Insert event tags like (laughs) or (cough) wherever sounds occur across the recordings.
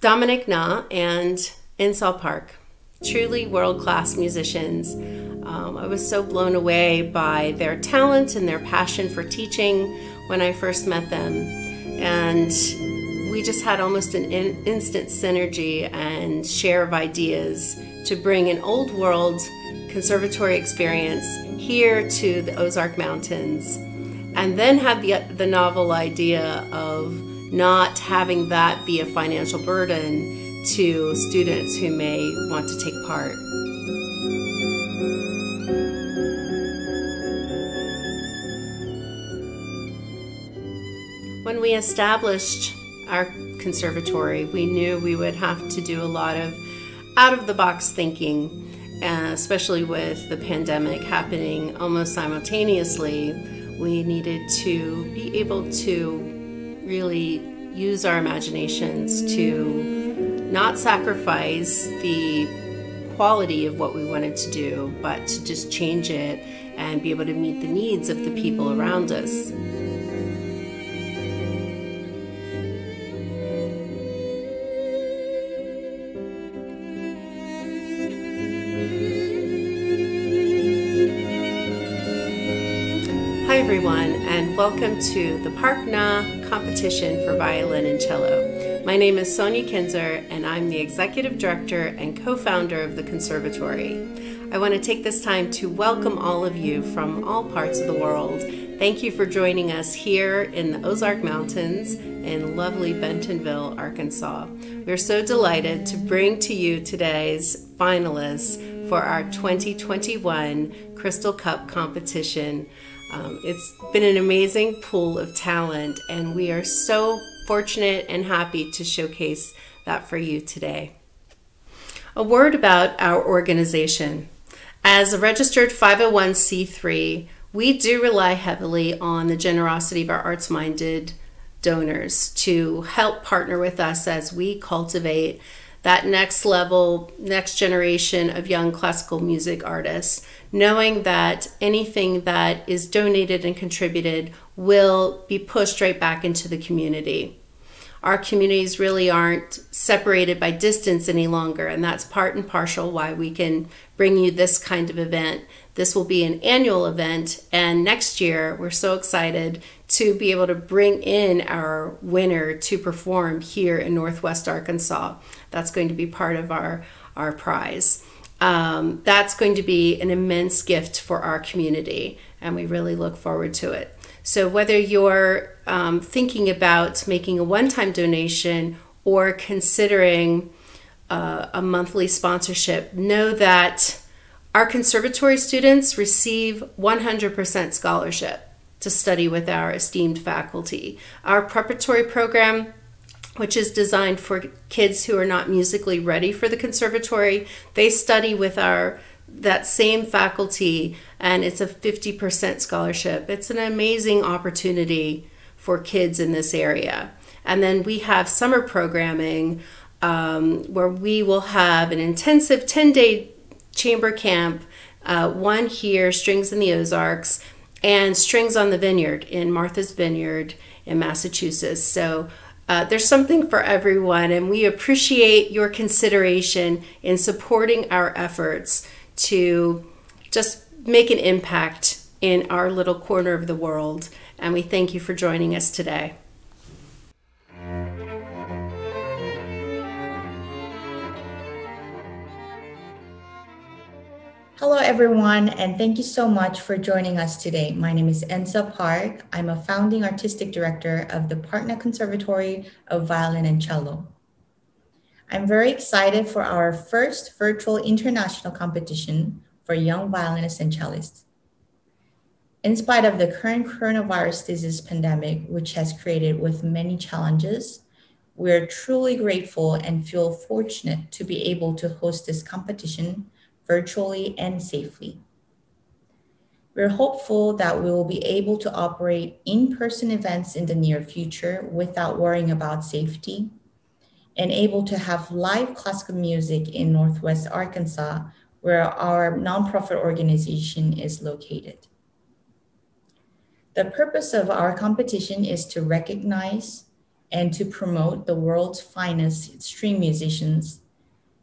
Dominic Na and Insall Park, truly world class musicians. Um, I was so blown away by their talent and their passion for teaching when I first met them. And we just had almost an in instant synergy and share of ideas to bring an old world conservatory experience here to the Ozark Mountains. And then had the, the novel idea of not having that be a financial burden to students who may want to take part. When we established our conservatory, we knew we would have to do a lot of out of the box thinking, uh, especially with the pandemic happening almost simultaneously. We needed to be able to really use our imaginations to not sacrifice the quality of what we wanted to do, but to just change it and be able to meet the needs of the people around us. Welcome to the Park Na competition for violin and cello. My name is Sonia Kinzer, and I'm the executive director and co founder of the conservatory. I want to take this time to welcome all of you from all parts of the world. Thank you for joining us here in the Ozark Mountains in lovely Bentonville, Arkansas. We're so delighted to bring to you today's finalists for our 2021 Crystal Cup competition. Um, it's been an amazing pool of talent, and we are so fortunate and happy to showcase that for you today. A word about our organization. As a registered 501c3, we do rely heavily on the generosity of our arts minded donors to help partner with us as we cultivate that next level, next generation of young classical music artists, knowing that anything that is donated and contributed will be pushed right back into the community. Our communities really aren't separated by distance any longer, and that's part and partial why we can bring you this kind of event. This will be an annual event, and next year we're so excited to be able to bring in our winner to perform here in Northwest Arkansas. That's going to be part of our, our prize. Um, that's going to be an immense gift for our community, and we really look forward to it. So, whether you're um, thinking about making a one time donation or considering uh, a monthly sponsorship, know that our conservatory students receive 100% scholarship to study with our esteemed faculty. Our preparatory program which is designed for kids who are not musically ready for the conservatory. They study with our that same faculty and it's a 50% scholarship. It's an amazing opportunity for kids in this area. And then we have summer programming um, where we will have an intensive 10 day chamber camp, uh, one here, Strings in the Ozarks, and Strings on the Vineyard in Martha's Vineyard in Massachusetts. So uh, there's something for everyone, and we appreciate your consideration in supporting our efforts to just make an impact in our little corner of the world. And we thank you for joining us today. Hello, everyone, and thank you so much for joining us today. My name is Ensa Park. I'm a founding artistic director of the Park Na Conservatory of Violin and Cello. I'm very excited for our first virtual international competition for young violinists and cellists. In spite of the current coronavirus disease pandemic, which has created with many challenges, we're truly grateful and feel fortunate to be able to host this competition virtually and safely. We're hopeful that we will be able to operate in-person events in the near future without worrying about safety and able to have live classical music in Northwest Arkansas, where our nonprofit organization is located. The purpose of our competition is to recognize, and to promote the world's finest string musicians.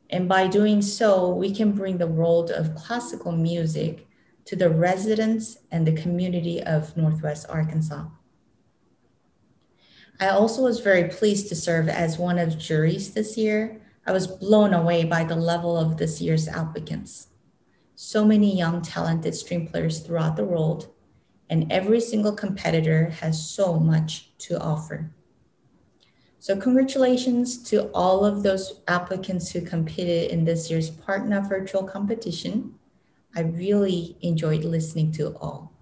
And by doing so, we can bring the world of classical music to the residents and the community of Northwest Arkansas. I also was very pleased to serve as one of juries this year. I was blown away by the level of this year's applicants. So many young, talented string players throughout the world, and every single competitor has so much to offer. So congratulations to all of those applicants who competed in this year's Park Na virtual competition. I really enjoyed listening to all.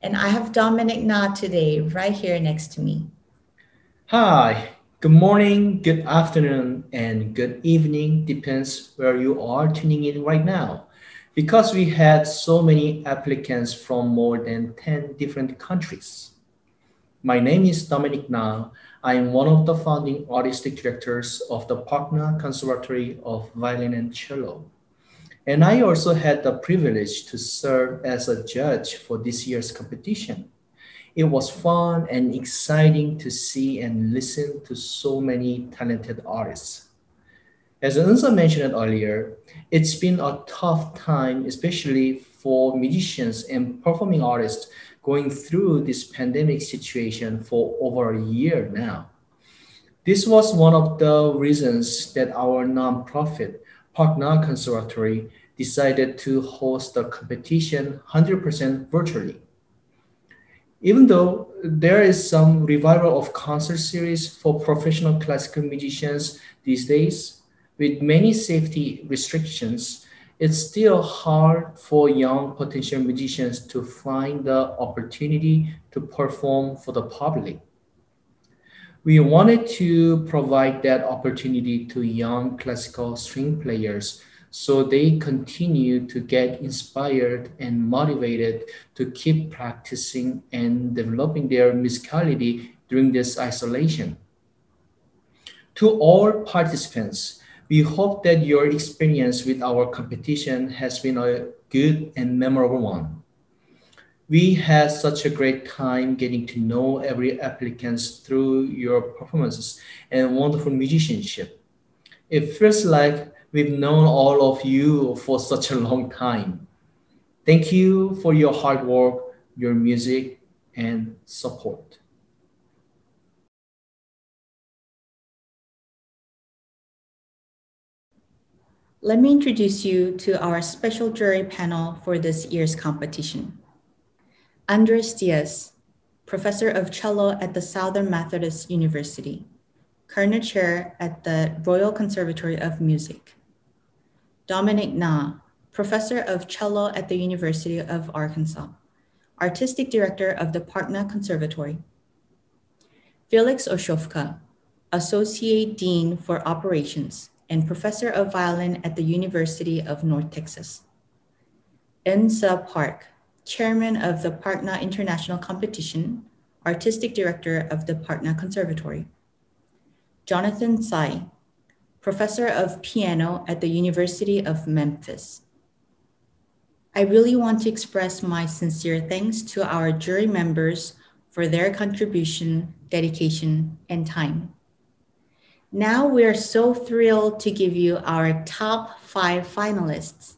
And I have Dominic Na today right here next to me. Hi, good morning, good afternoon, and good evening, depends where you are tuning in right now. Because we had so many applicants from more than 10 different countries. My name is Dominic Na. I am one of the founding artistic directors of the Park Na Conservatory of Violin and Cello. And I also had the privilege to serve as a judge for this year's competition. It was fun and exciting to see and listen to so many talented artists. As Unsa mentioned earlier, it's been a tough time, especially for musicians and performing artists going through this pandemic situation for over a year now. This was one of the reasons that our nonprofit, Park Na Conservatory, decided to host the competition 100% virtually. Even though there is some revival of concert series for professional classical musicians these days, with many safety restrictions, it's still hard for young potential musicians to find the opportunity to perform for the public. We wanted to provide that opportunity to young classical string players so they continue to get inspired and motivated to keep practicing and developing their musicality during this isolation. To all participants, we hope that your experience with our competition has been a good and memorable one. We had such a great time getting to know every applicant through your performances and wonderful musicianship. It feels like we've known all of you for such a long time. Thank you for your hard work, your music, and support. Let me introduce you to our special jury panel for this year's competition. Andres Diaz, professor of cello at the Southern Methodist University, current Chair at the Royal Conservatory of Music. Dominic Na, professor of cello at the University of Arkansas, artistic director of the Park Na Conservatory. Felix Olschofka, associate dean for operations and professor of violin at the University of North Texas. Ensa Park, chairman of the Park Na International Competition, artistic director of the Park Na Conservatory. Jonathan Tsai, professor of piano at the University of Memphis. I really want to express my sincere thanks to our jury members for their contribution, dedication, and time. Now we're so thrilled to give you our top five finalists.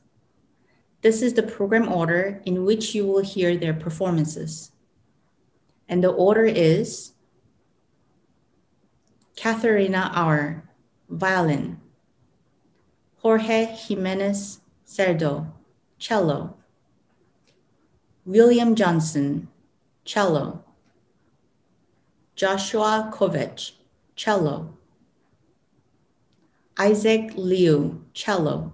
This is the program order in which you will hear their performances. And the order is Katharina Auer, violin. Jorge Jimenez Cerdo, cello. William Johnson, cello. Joshua Kovic, cello. Isaac Liu, cello.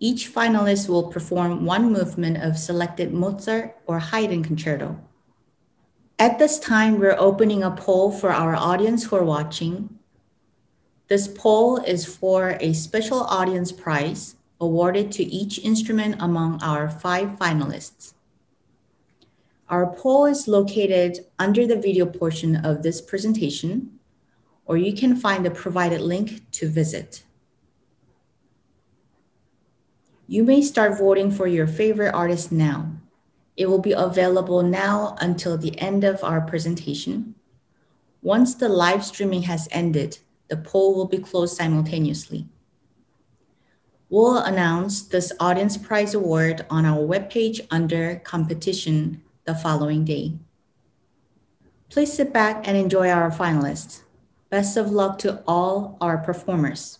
Each finalist will perform one movement of selected Mozart or Haydn concerto. At this time, we're opening a poll for our audience who are watching. This poll is for a special audience prize awarded to each instrument among our five finalists. Our poll is located under the video portion of this presentation or you can find the provided link to visit. You may start voting for your favorite artist now. It will be available now until the end of our presentation. Once the live streaming has ended, the poll will be closed simultaneously. We'll announce this Audience Prize Award on our webpage under Competition the following day. Please sit back and enjoy our finalists. Best of luck to all our performers.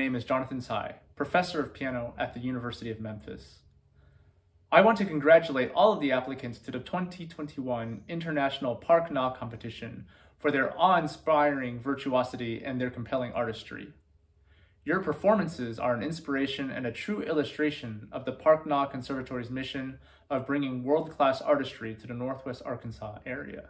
Name is Jonathan Tsai, professor of piano at the University of Memphis. I want to congratulate all of the applicants to the 2021 International Park Na competition for their awe-inspiring virtuosity and their compelling artistry. Your performances are an inspiration and a true illustration of the Park Na Conservatory's mission of bringing world-class artistry to the Northwest Arkansas area.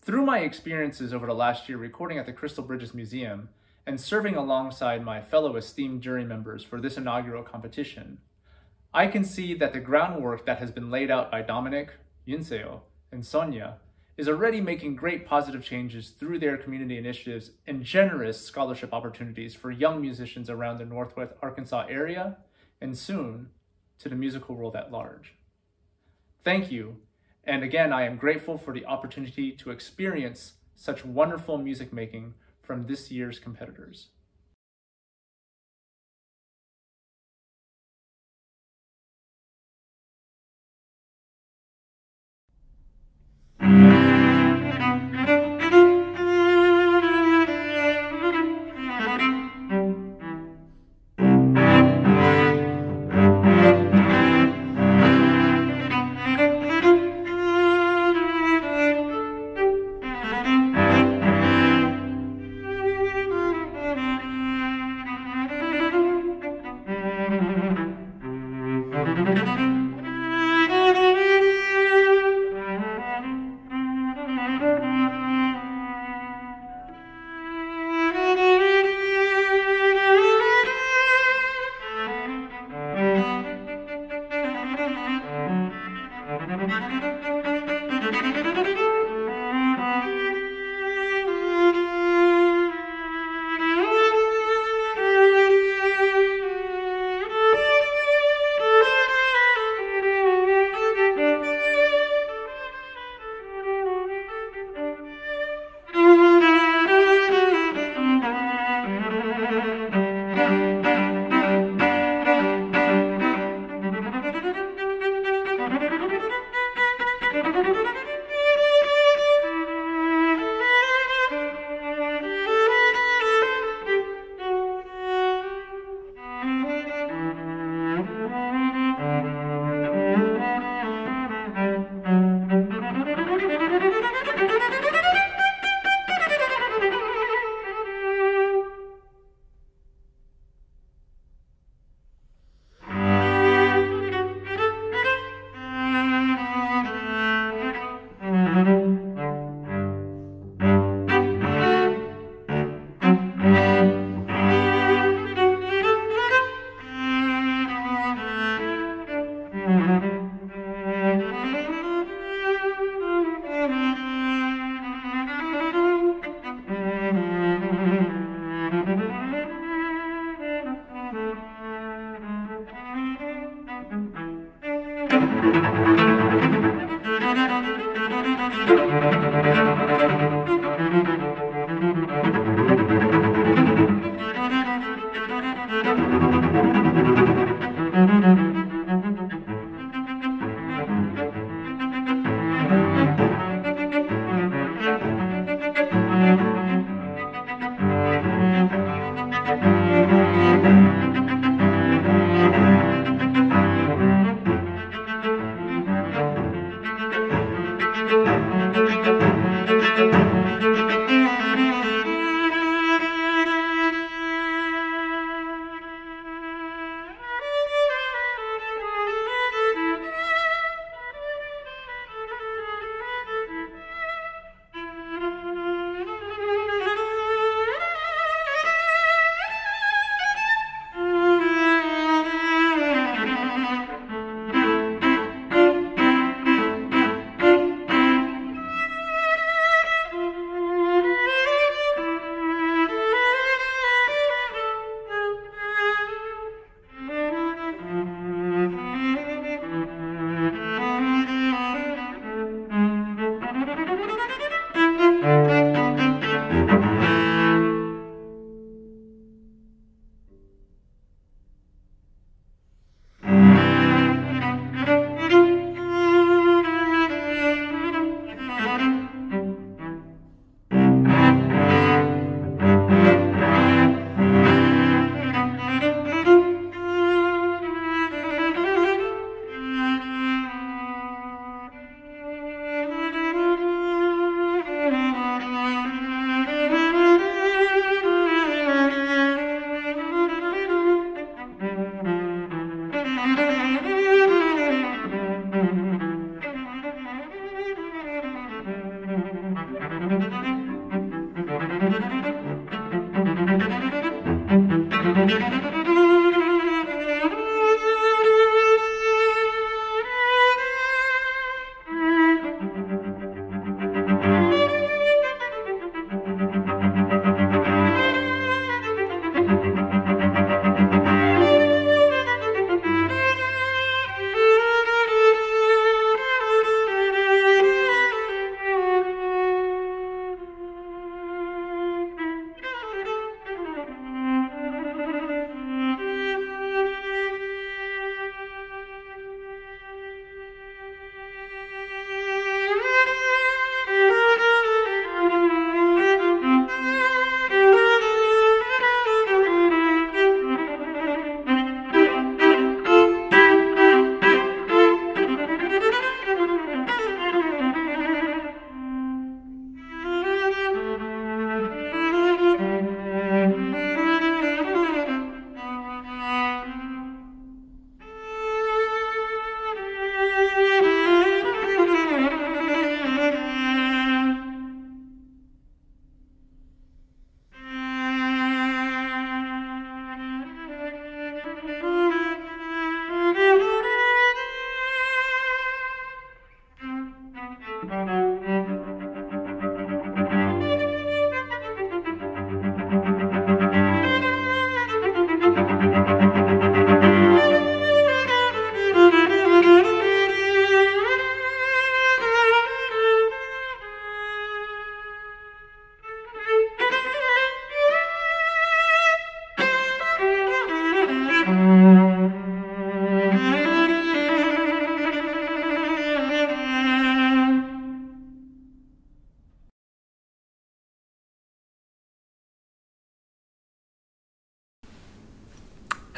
Through my experiences over the last year recording at the Crystal Bridges Museum, and serving alongside my fellow esteemed jury members for this inaugural competition, I can see that the groundwork that has been laid out by Dominic, Yunseo, and Sonia is already making great positive changes through their community initiatives and generous scholarship opportunities for young musicians around the Northwest Arkansas area and soon to the musical world at large. Thank you, and again, I am grateful for the opportunity to experience such wonderful music making from this year's competitors. thank you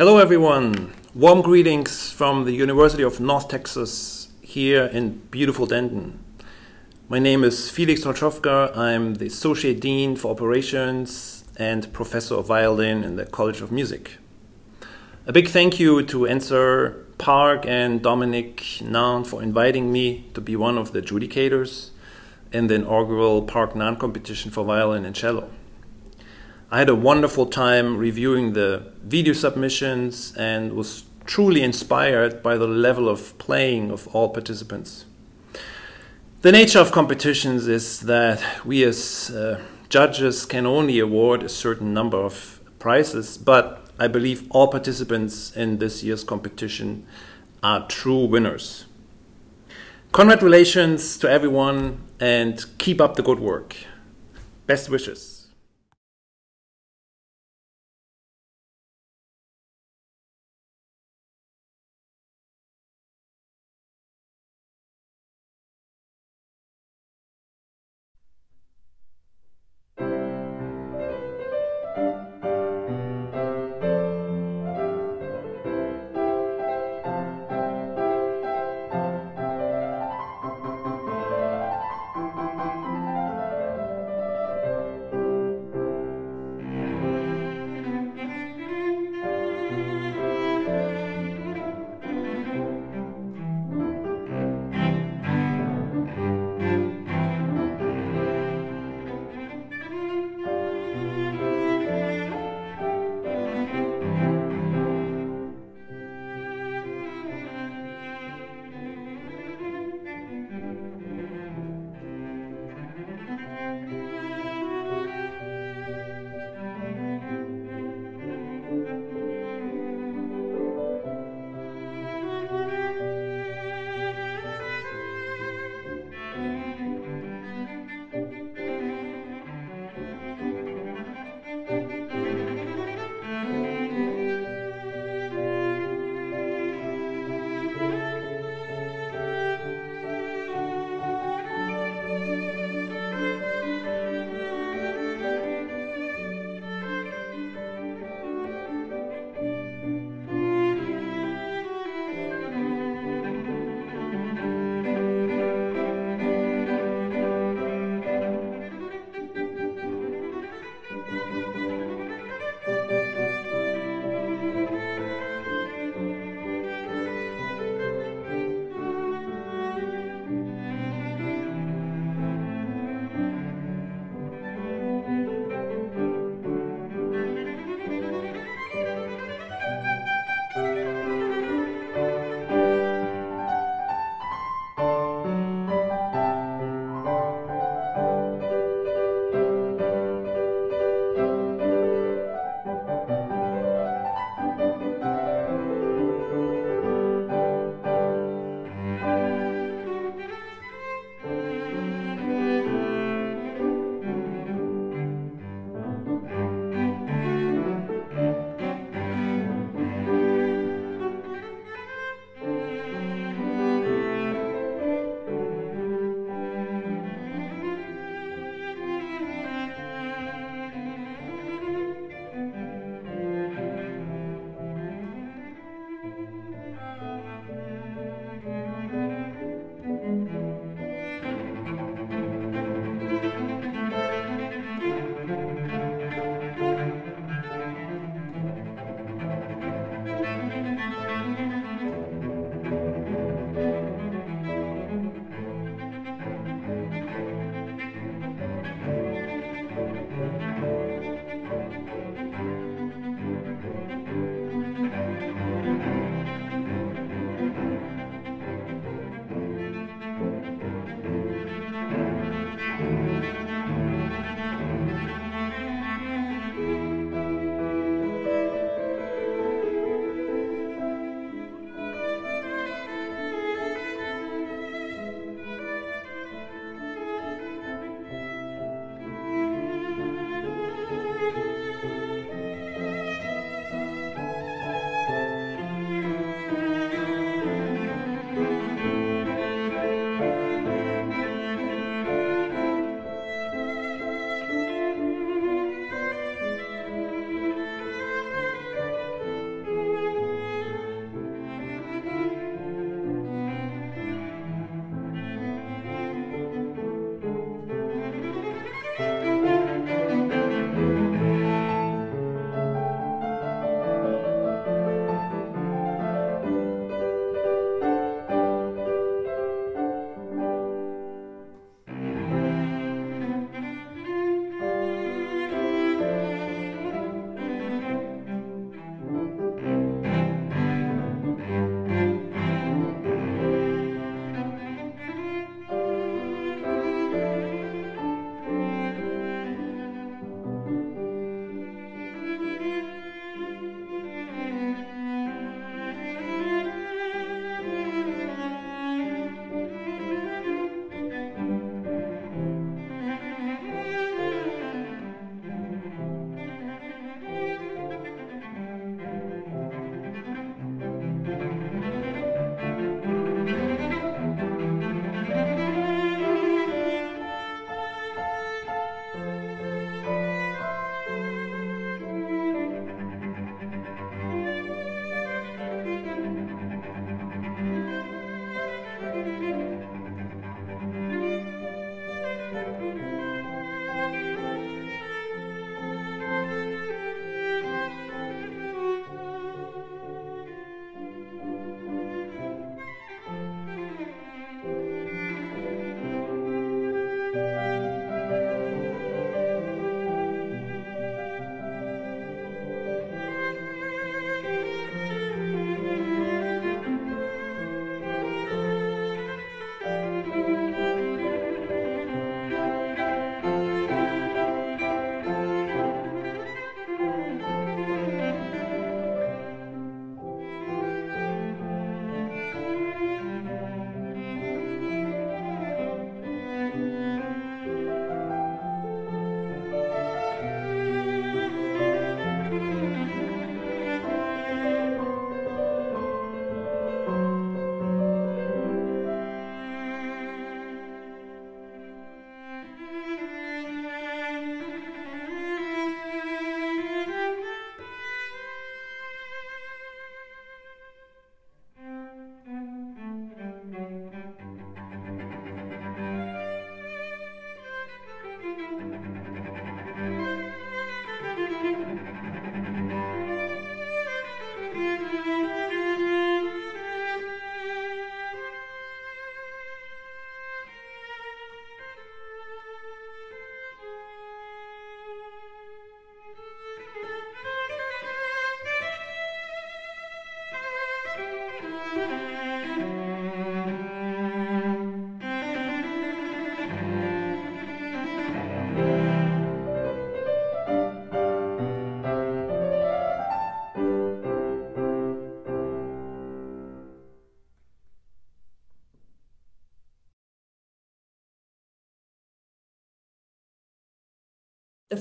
Hello, everyone. Warm greetings from the University of North Texas here in beautiful Denton. My name is Felix Olschofka. I'm the Associate Dean for Operations and Professor of Violin in the College of Music. A big thank you to Yunseo Park and Dominic Na for inviting me to be one of the adjudicators in the inaugural Park Na competition for violin and cello. I had a wonderful time reviewing the video submissions and was truly inspired by the level of playing of all participants. The nature of competitions is that we as uh, judges can only award a certain number of prizes, but I believe all participants in this year's competition are true winners. Congratulations to everyone and keep up the good work. Best wishes.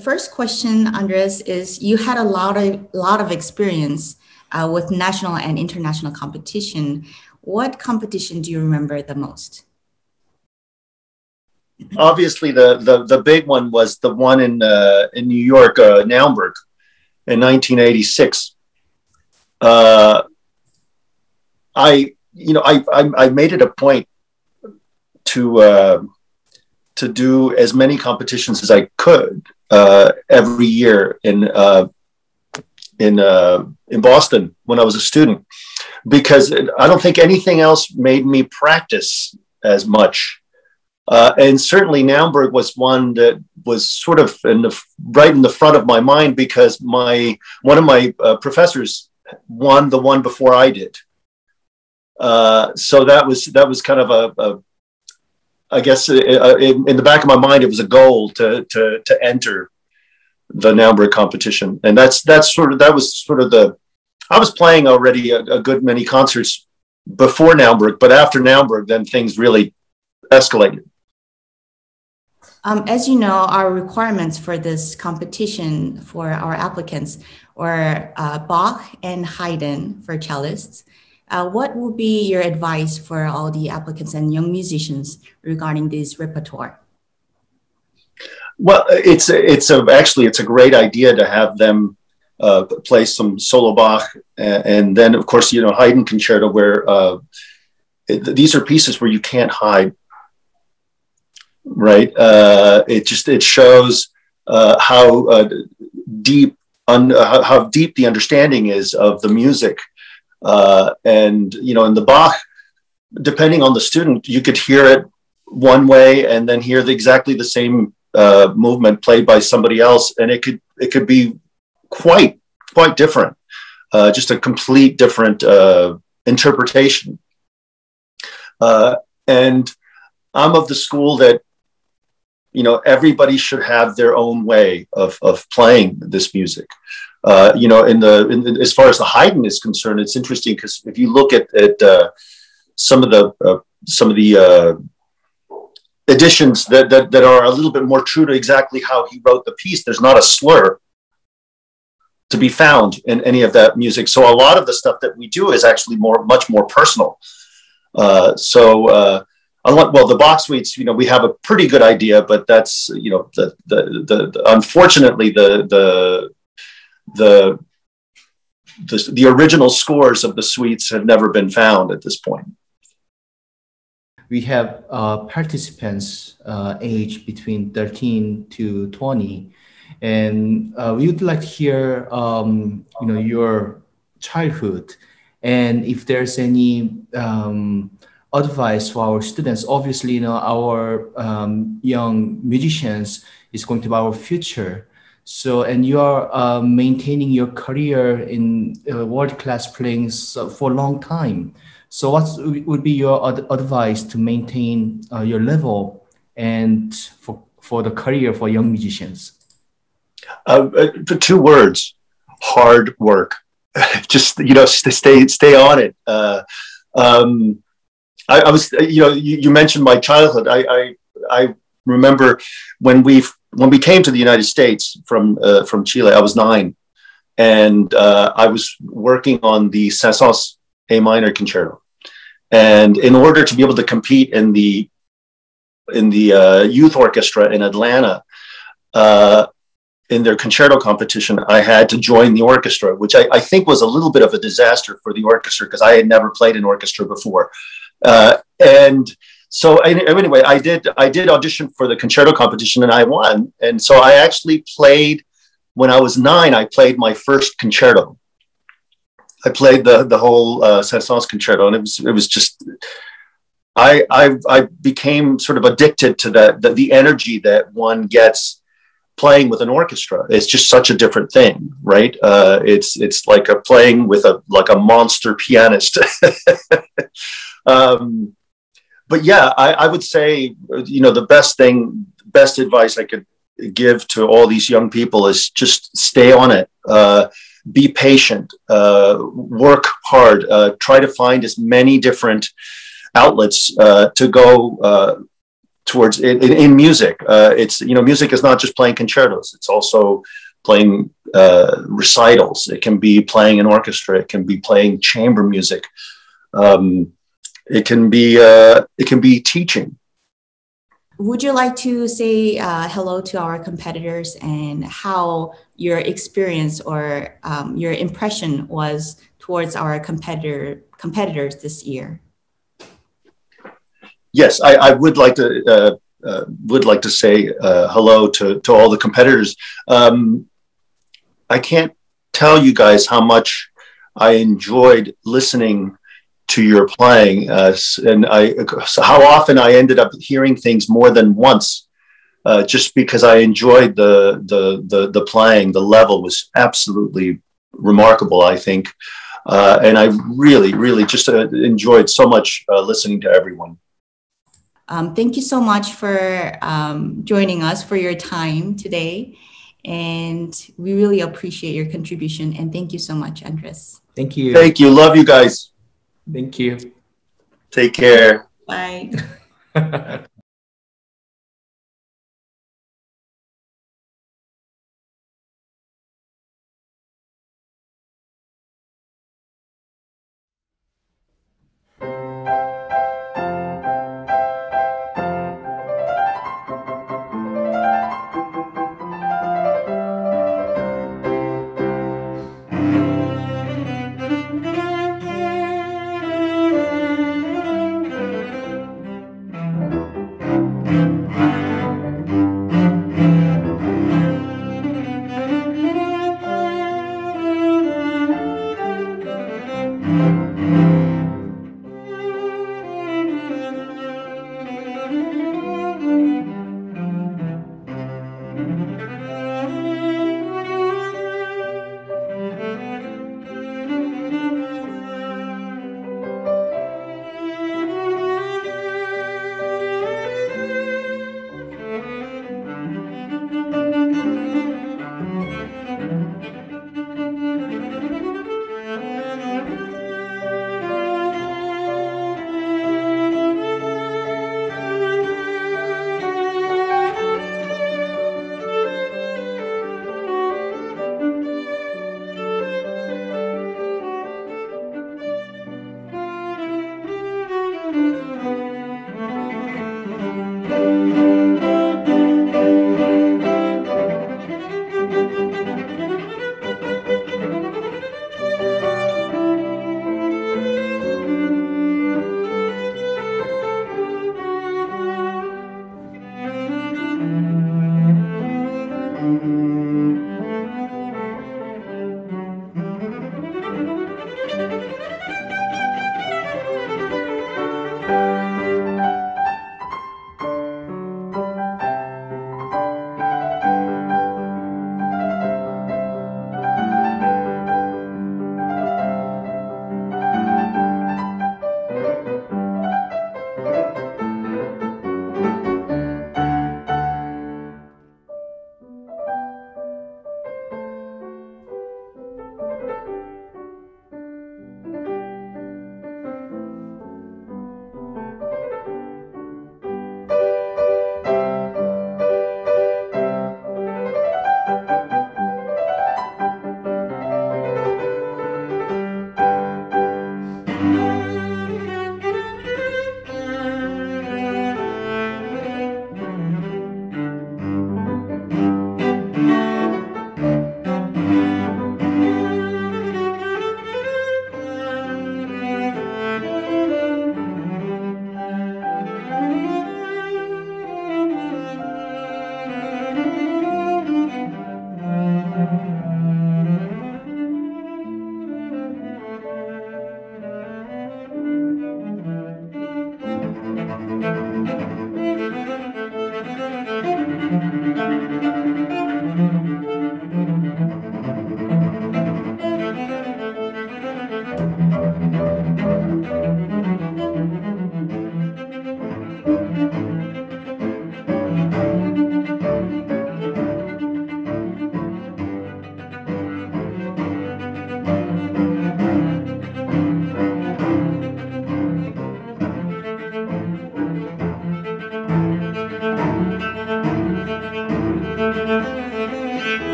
First question, Andres, is you had a lot of lot of experience uh, with national and international competition. What competition do you remember the most? Obviously, the the, the big one was the one in uh, in New York, uh, Naumburg, in 1986. Uh, I you know I, I, I made it a point to uh, to do as many competitions as I could uh, every year in uh, in uh, in Boston when I was a student, because I don't think anything else made me practice as much. Uh, and certainly Naumburg was one that was sort of in the, right in the front of my mind because my one of my uh, professors won the one before I did. Uh, so that was that was kind of a, a I guess uh, uh, in, in, the back of my mind, it was a goal to to to enter the Naumburg competition, and that's that's sort of that was sort of the. I was playing already a, a good many concerts before Naumburg, but after Naumburg, then things really escalated. Um, as you know, our requirements for this competition for our applicants were uh, Bach and Haydn for cellists, uh, what would be your advice for all the applicants and young musicians regarding this repertoire? Well, it's it's a, actually it's a great idea to have them uh, play some solo Bach, and, and, then of course you know Haydn concerto, where uh, it, these are pieces where you can't hide, right? Uh, it just it shows uh, how uh, deep un, how deep the understanding is of the music uh, and, you know, in the Bach, depending on the student, you could hear it one way and then hear the, exactly the same uh, movement played by somebody else. And it could, it could be quite, quite different. Uh, just a complete different uh, interpretation. Uh, and I'm of the school that you know everybody should have their own way of, of playing this music uh, you know, in the in, as far as the Haydn is concerned, it's interesting because if you look at at uh, some of the uh, some of the uh, additions that, that that are a little bit more true to exactly how he wrote the piece, there's not a slur to be found in any of that music. So a lot of the stuff that we do is actually more much more personal. Uh, so uh, well, the Bach suites, you know, we have a pretty good idea, but that's, you know, the, the, the, the unfortunately, the, the, the, the, the original scores of the suites have never been found at this point. We have uh, participants uh, age between 13 to 20, and uh, we would like to hear, um, you know, your childhood, and if there's any um, advice for our students. Obviously, you know, our um, young musicians is going to be our future. So, and you are uh, maintaining your career in uh, world class playing for a long time. So, what would be your ad advice to maintain uh, your level and for, for the career for young musicians? Uh, uh two words hard work. (laughs) Just, you know, stay, stay on it. Uh, um, I, I, was, you know, you, you mentioned my childhood. I, I, I remember when we when we came to the United States from uh, from Chile, I was nine, and uh, I was working on the Saint-Saëns A minor concerto. And in order to be able to compete in the in the uh, youth orchestra in Atlanta, uh, in their concerto competition, I had to join the orchestra, which I, I think was a little bit of a disaster for the orchestra because I had never played an orchestra before. Uh, and so anyway, I did I did audition for the concerto competition and I won. And so I actually played when I was nine. I played my first concerto. I played the the whole uh, Saint-Saëns concerto, and it was it was just I I I became sort of addicted to that the, the energy that one gets playing with an orchestra. It's just such a different thing, right? Uh, it's it's like a playing with a like a monster pianist. (laughs) um, but yeah, I, I would say, you know, the best thing, best advice I could give to all these young people is just stay on it. Uh, be patient, uh, work hard, uh, try to find as many different outlets uh, to go uh, towards in, in music. Uh, it's you know music is not just playing concertos; it's also playing recitals. It can be playing an orchestra. It can be playing chamber music. Um, it can be uh, it can be teaching. Would you like to say uh, hello to our competitors and how your experience or um, your impression was towards our competitor competitors this year? Yes, I, I would like to uh, uh, would like to say uh, hello to to all the competitors. Um, I can't tell you guys how much I enjoyed listening to your playing, uh, and I so how often I ended up hearing things more than once, uh, just because I enjoyed the, the the the playing. The level was absolutely remarkable, I think, uh, and I really, really just uh, enjoyed so much uh, listening to everyone. Um, thank you so much for um, joining us for your time today. And we really appreciate your contribution. And thank you so much, Andres. Thank you. Thank you. Love you guys. Thank you. Take care. Bye. (laughs) (laughs)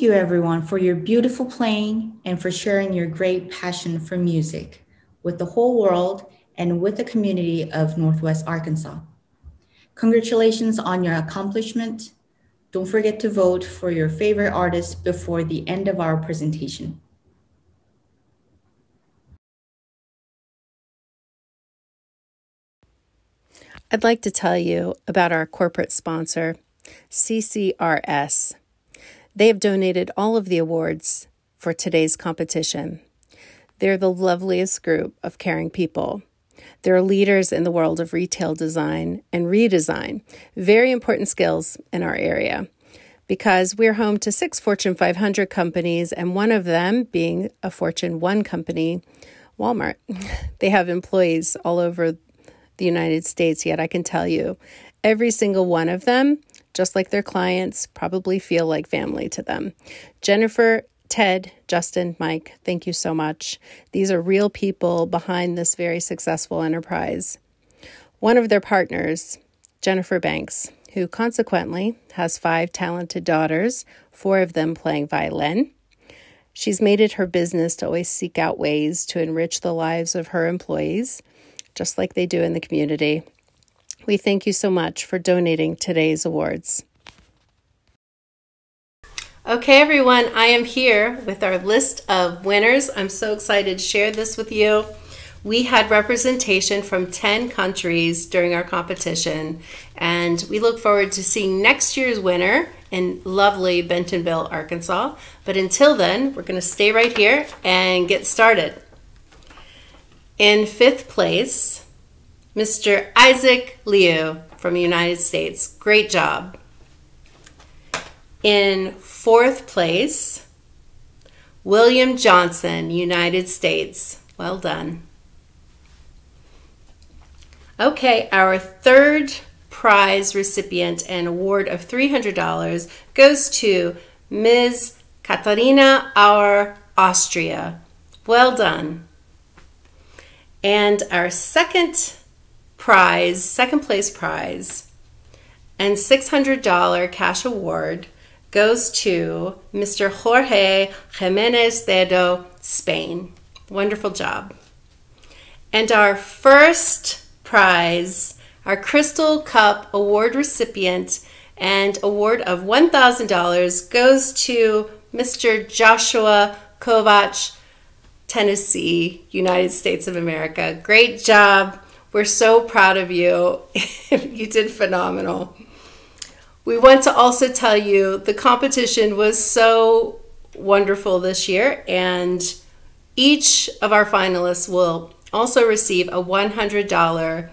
everyone, for your beautiful playing and for sharing your great passion for music with the whole world and with the community of Northwest Arkansas. Congratulations on your accomplishment. Don't forget to vote for your favorite artist before the end of our presentation. I'd like to tell you about our corporate sponsor, CCRS. They have donated all of the awards for today's competition. They're the loveliest group of caring people. They're leaders in the world of retail design and redesign, very important skills in our area because we're home to six Fortune 500 companies, and one of them being a Fortune 1 company, Walmart. (laughs) They have employees all over the United States, yet I can tell you, every single one of them just like their clients, probably feel like family to them. Jennifer, Ted, Justin, Mike, thank you so much. These are real people behind this very successful enterprise. One of their partners, Jennifer Banks, who consequently has five talented daughters, four of them playing violin. She's made it her business to always seek out ways to enrich the lives of her employees, just like they do in the community. We thank you so much for donating today's awards. Okay, everyone, I am here with our list of winners. I'm so excited to share this with you. We had representation from 10 countries during our competition, and we look forward to seeing next year's winner in lovely Bentonville, Arkansas. But until then, we're going to stay right here and get started. In fifth place, Mr. Isaac Liu from the United States. Great job. In fourth place, William Johnson, United States. Well done. Okay, our third prize recipient and award of $300 goes to Ms. Katharina Auer, Austria. Well done. And our second prize, second place prize, and $600 cash award goes to Mr. Jorge Jimenez Dedo, Spain. Wonderful job. And our first prize, our Crystal Cup Award recipient and award of $1,000 goes to Mr. Joshua Kovach, Tennessee, United States of America. Great job. We're so proud of you. (laughs) you did phenomenal. We want to also tell you the competition was so wonderful this year, and each of our finalists will also receive a $100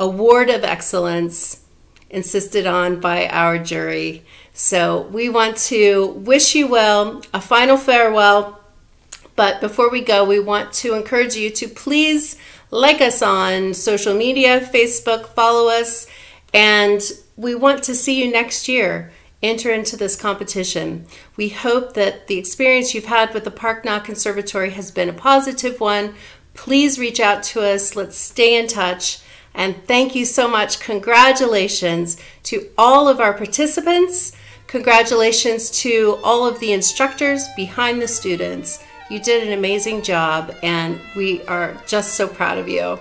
Award of Excellence insisted on by our jury. So we want to wish you well, a final farewell. But before we go, we want to encourage you to please like us on social media, Facebook, follow us, and we want to see you next year. Enter into this competition. We hope that the experience you've had with the Park Na Conservatory has been a positive one. Please reach out to us. Let's stay in touch. And thank you so much. Congratulations to all of our participants. Congratulations to all of the instructors behind the students. You did an amazing job, and we are just so proud of you.